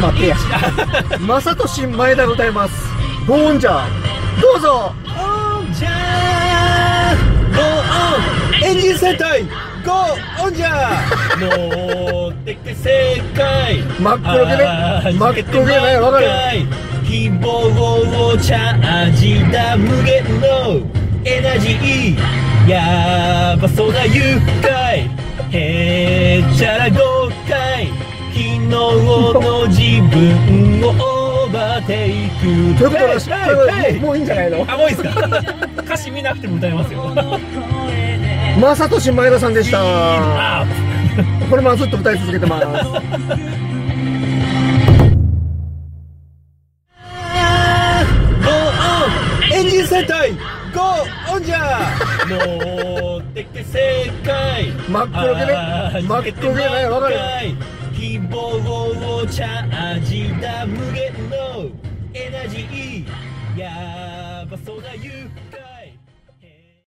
と待ってや。まさとし前田が歌います。ゴーンジャー。どうぞ。じゃあゴーエン。ジン戦隊ゴーオンじゃ乗ってけ世界。真っ黒けね。真っ黒けね。わかる。希望をチャージだ無限のエナジー。やばそうな愉快の自分をオーバーテイクということ？らしい。もういいんじゃないのあ、もういいですか歌詞見なくても歌えますよ。まさとし前田さんでした。あこれもずっと歌い続けてます。エンジン戦隊ゴーオンじゃ乗ってけ世界真っ黒けね真っ黒けねわかる希望をチャージだ無限のエナジー。やばそうな夢